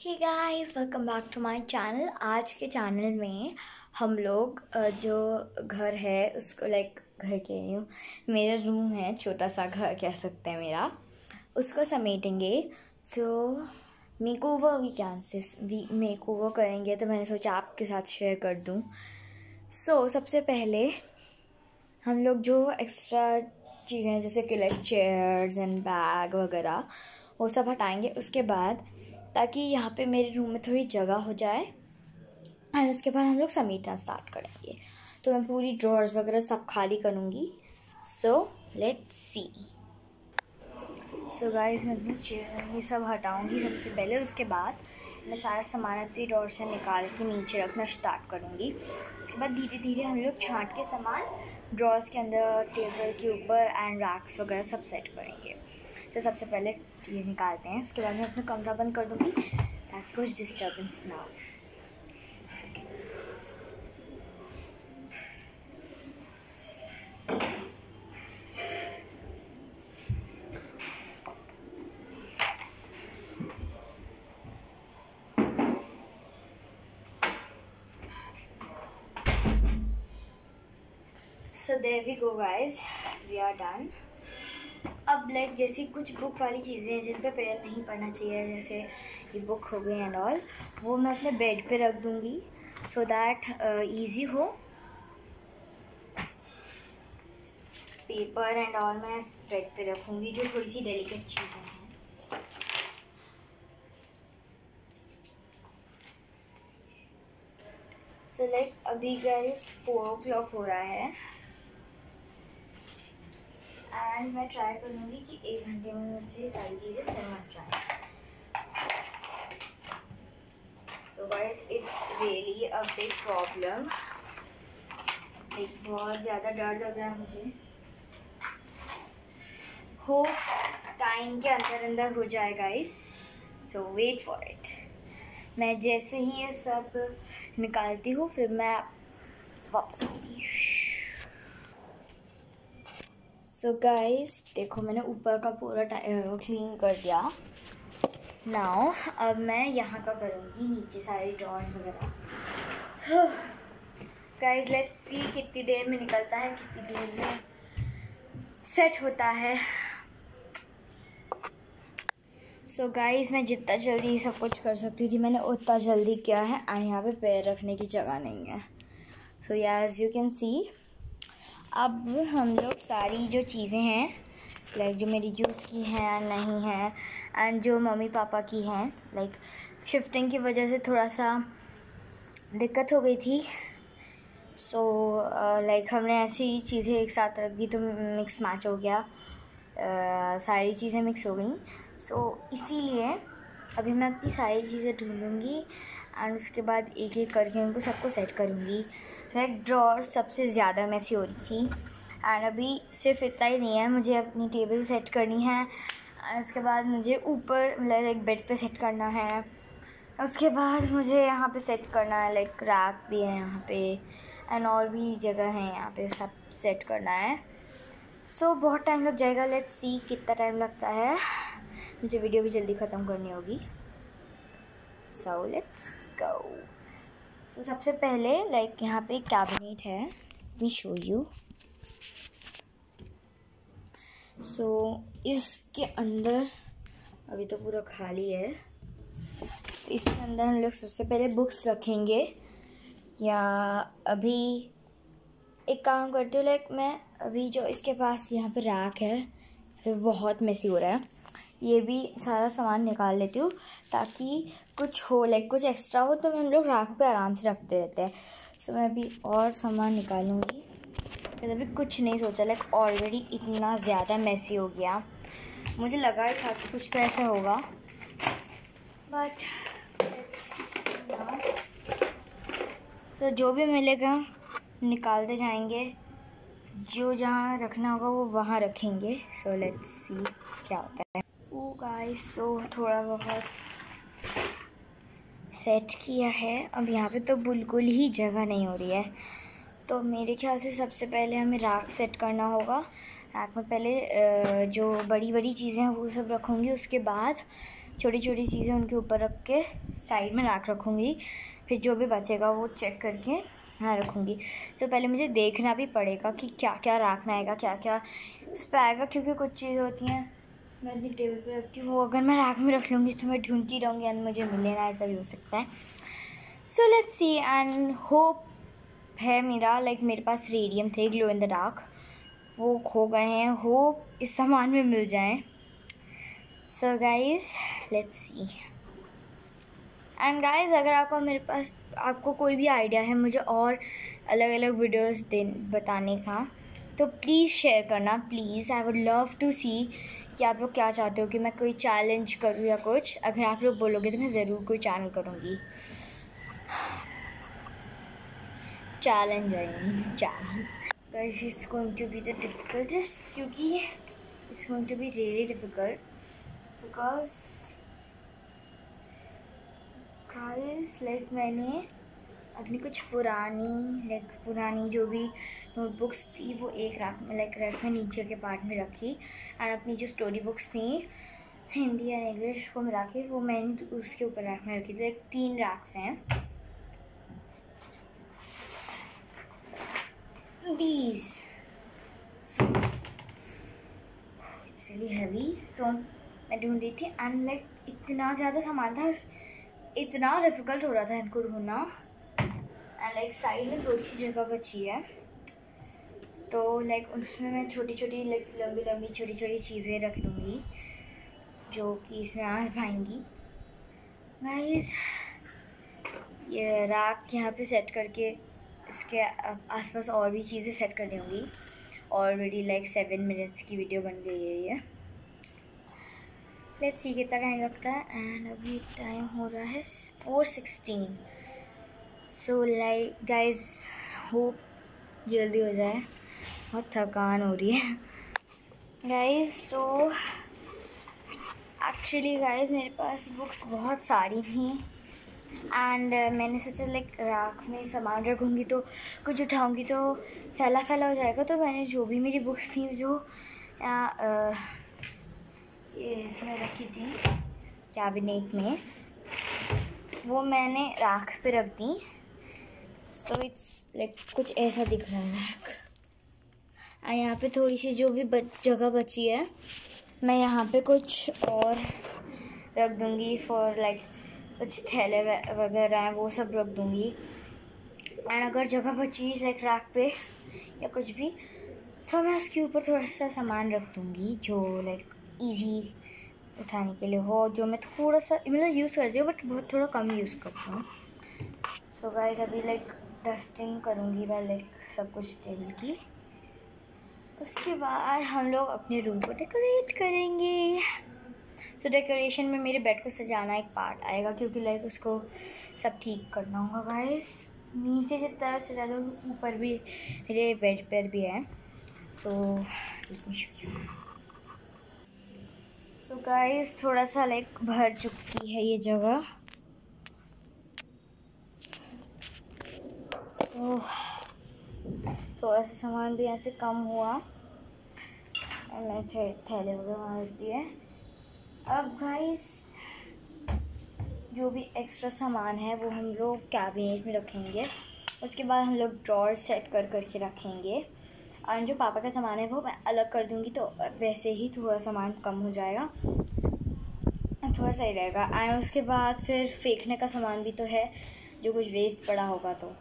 Hey guys welcome back to my channel आज के channel में हम लोग जो घर है उसको लाइक घर कह रही हूँ मेरा रूम है छोटा सा घर कह सकते हैं मेरा उसको समेटेंगे। तो make over we can see we make over करेंगे तो मैंने सोचा आपके साथ शेयर कर दूँ। सो so, सबसे पहले हम लोग जो एक्स्ट्रा चीज़ें जैसे कि लाइक चेयर्स एंड बैग वगैरह वो सब हटाएँगे। उसके बाद ताकि यहाँ पे मेरे रूम में थोड़ी जगह हो जाए। एंड उसके बाद हम लोग समेटना स्टार्ट करेंगे। तो मैं पूरी ड्रॉर्स वगैरह सब खाली करूँगी। सो लेट्स सी सो गाइस मैं अपनी चेयर ये सब हटाऊँगी सबसे पहले। उसके बाद मैं सारा सामान अपनी ड्रॉर से निकाल के नीचे रखना स्टार्ट करूँगी। उसके बाद धीरे धीरे हम लोग छाँट के सामान ड्रॉर्स के अंदर टेबल के ऊपर एंड रैक्स वगैरह सब सेट करेंगे। तो सबसे पहले ये निकालते हैं। उसके बाद मैं अपना कमरा बंद कर दूँगी ताकि कुछ डिस्टर्बेंस ना हो। So there we go guys we are done अब लाइक जैसी कुछ बुक वाली चीज़ें हैं जिन पे पैर नहीं पड़ना चाहिए जैसे ये बुक हो गई एंड ऑल वो मैं अपने बेड पे रख दूँगी सो दैट इजी हो। पेपर एंड ऑल मैं बेड पे रखूँगी जो थोड़ी सी डेलिकेट चीज़ें हैं। सो so, लाइक like, अभी गाइस फोर ओ क्लॉक हो रहा है। एंड मैं ट्राई करूँगी कि एक घंटे में मुझे सारी चीज़ें समझ जाए। So guys it's really a big problem बहुत ज़्यादा डर लग रहा है मुझे। होप टाइम के अंदर अंदर हो जाए guys so wait for it मैं जैसे ही ये सब निकालती हूँ, फिर मैं वापस आऊँगी सो so गाइस देखो मैंने ऊपर का पूरा क्लीन कर दिया। नाउ अब मैं यहाँ का करूँगी, नीचे सारी ड्रॉइंग वगैरह। गाइस लेट्स सी कितनी देर में निकलता है, कितनी देर में सेट होता है। सो so गाइस मैं जितना जल्दी सब कुछ कर सकती थी, मैंने उतना जल्दी किया है एंड यहाँ पे पैर रखने की जगह नहीं है। So as you can see अब हम लोग सारी जो चीज़ें हैं लाइक जो मेरी जूस की हैं नहीं हैं एंड जो मम्मी पापा की हैं लाइक शिफ्टिंग की वजह से थोड़ा सा दिक्कत हो गई थी। So so, like uh, like, हमने ऐसी चीज़ें एक साथ रख दी तो मिक्स मैच हो गया। Uh, सारी चीज़ें मिक्स हो गई। सो so, इसीलिए अभी मैं अपनी सारी चीज़ें ढूंढूँगी एंड उसके बाद एक एक करके उनको सबको सेट करूँगी। लाइक ड्रॉर सबसे ज़्यादा मैसी हो रही थी। एंड अभी सिर्फ़ इतना ही नहीं है मुझे अपनी टेबल सेट करनी है। उसके बाद मुझे ऊपर मतलब एक बेड पे सेट करना है। उसके बाद मुझे यहाँ पे सेट करना है लाइक रैक भी है यहाँ पे। एंड और भी जगह है यहाँ पे सब सेट करना है। सो so, बहुत टाइम लग जाएगा। लेट्स सी कितना टाइम लगता है। मुझे वीडियो भी जल्दी ख़त्म करनी होगी। सो लेट्स गो तो सबसे पहले लाइक like, यहाँ पे कैबिनेट है। वी शो यू सो इसके अंदर अभी तो पूरा खाली है। इसके अंदर हम लोग सबसे पहले बुक्स रखेंगे। या अभी एक काम करती हूँ लाइक मैं अभी जो इसके पास यहाँ पे रैक है बहुत मेसी हो रहा है। ये भी सारा सामान निकाल लेती हूँ ताकि कुछ हो लाइक कुछ एक्स्ट्रा हो तो हम लोग राख पे आराम से रखते रहते हैं। सो मैं अभी और सामान निकालूँगी। फिर अभी कुछ नहीं सोचा लाइक ऑलरेडी इतना ज़्यादा मैसी हो गया। मुझे लगा ही था कि कुछ तो ऐसा होगा। बट तो जो भी मिलेगा, निकालते जाएँगे। जो जहाँ रखना होगा, वो वहाँ रखेंगे। सो लेट्स सी क्या होता है। गाइस सो थोड़ा बहुत सेट किया है। अब यहाँ पे तो बिल्कुल ही जगह नहीं हो रही है। तो मेरे ख्याल से सबसे पहले हमें राख सेट करना होगा। राख में पहले जो बड़ी बड़ी चीज़ें हैं, वो सब रखूँगी। उसके बाद छोटी छोटी चीज़ें उनके ऊपर रख के साइड में राख रखूँगी। फिर जो भी बचेगा, वो चेक करके यहाँ रखूँगी। तो पहले मुझे देखना भी पड़ेगा कि क्या क्या रखना आएगा क्या क्या इस पर आएगा, क्योंकि कुछ चीज़ होती हैं। मैं अपनी टेबल पे रखती हूँ। वो अगर मैं राख में रख लूँगी तो मैं ढूंढती रहूँगी एंड मुझे मिले ना ऐसा भी हो सकता है। So let's see and hope है मेरा लाइक like, मेरे पास रेडियम थे ग्लो इन द डार्क वो खो गए हैं। होप इस सामान में मिल जाएँ। So guys let's see and guys अगर आपको मेरे पास आपको कोई भी आइडिया है मुझे और अलग अलग वीडियोस दे बताने का तो प्लीज़ शेयर करना please I would love to see कि आप लोग क्या चाहते हो कि मैं कोई चैलेंज करूँ या कुछ? अगर आप लोग बोलोगे तो मैं ज़रूर कोई चैनल करूँगी। चैलेंज आएँगी डिफ़िकल्ट क्योंकि it's going to be really difficult because like मैंने अपनी कुछ पुरानी लाइक पुरानी जो भी नोटबुक्स थी, वो एक रैक में लाइक रैक में नीचे के पार्ट में रखी एंड अपनी जो स्टोरी बुक्स थी, हिंदी या इंग्लिश को मिला के वो मैंने उसके ऊपर रैक में रखी थी। लाइक तीन रैक्स हैं। These so, it's really heavy. So, मैं ढूंढ रही थी एंड लाइक इतना ज़्यादा सामान था इतना डिफ़िकल्ट हो रहा था इनको ढूंढना। एंड लाइक साइड में थोड़ी सी जगह बची है। तो लाइक उसमें मैं छोटी छोटी लाइक लंबी लंबी छोटी छोटी चीज़ें रख लूँगी जो कि इसमें आ पाएँगी गाइस ये राख यहाँ पे सेट करके इसके आसपास और भी चीज़ें सेट करनी होंगी। ऑलरेडी लाइक सेवन मिनट्स की वीडियो बन गई है ये। लेट्स सी कितना टाइम लगता है। एंड अभी टाइम हो रहा है four sixteen so like guys hope जल्दी हो जाए। बहुत थकान हो रही है। गाइज़ सो एक्चुअली गाइज़ मेरे पास बुक्स बहुत सारी थी एंड uh, मैंने सोचा लाइक राख में सामान रखूँगी तो कुछ उठाऊँगी तो फैला फैला हो जाएगा। तो मैंने जो भी मेरी बुक्स थी जो uh, ये इसमें रखी थी कैबिनेट में वो मैंने राख पे रख दी। सो इट्स लाइक कुछ ऐसा दिख रहा है। एंड यहाँ पे थोड़ी सी जो भी बच, जगह बची है मैं यहाँ पे कुछ और रख दूँगी फॉर लाइक कुछ थैले वगैरह हैं वो सब रख दूँगी। एंड अगर जगह बची लाइक राख पे या कुछ भी तो मैं उसके ऊपर थोड़ा सा सामान रख दूँगी जो लाइक इजी उठाने के लिए हो जो मैं थोड़ा सा मतलब यूज़ करती हूँ बट बहुत थोड़ा कम यूज़ करती हूँ। सो गाइस अभी लाइक डस्टिंग करूँगी मैं लाइक सब कुछ टेबल की। उसके बाद हम लोग अपने रूम को डेकोरेट करेंगे। सो so, डेकोरेशन में मेरे बेड को सजाना एक पार्ट आएगा क्योंकि लाइक उसको सब ठीक करना होगा गाइस नीचे जितना सजा दो ऊपर भी मेरे बेड पर भी है। सो सो गाइस थोड़ा सा लाइक भर चुकी है ये जगह। थोड़ा सा सामान भी ऐसे कम हुआ। मैंने थैले वगैरह मार दिए। अब गाइस जो भी एक्स्ट्रा सामान है, वो हम लोग कैबिनेट में रखेंगे। उसके बाद हम लोग ड्रॉर सेट कर करके रखेंगे। और जो पापा का सामान है, वो मैं अलग कर दूँगी तो वैसे ही थोड़ा सामान कम हो जाएगा। थोड़ा सही रहेगा। एंड उसके बाद फिर फेंकने का सामान भी तो है, जो कुछ वेस्ट पड़ा होगा तो।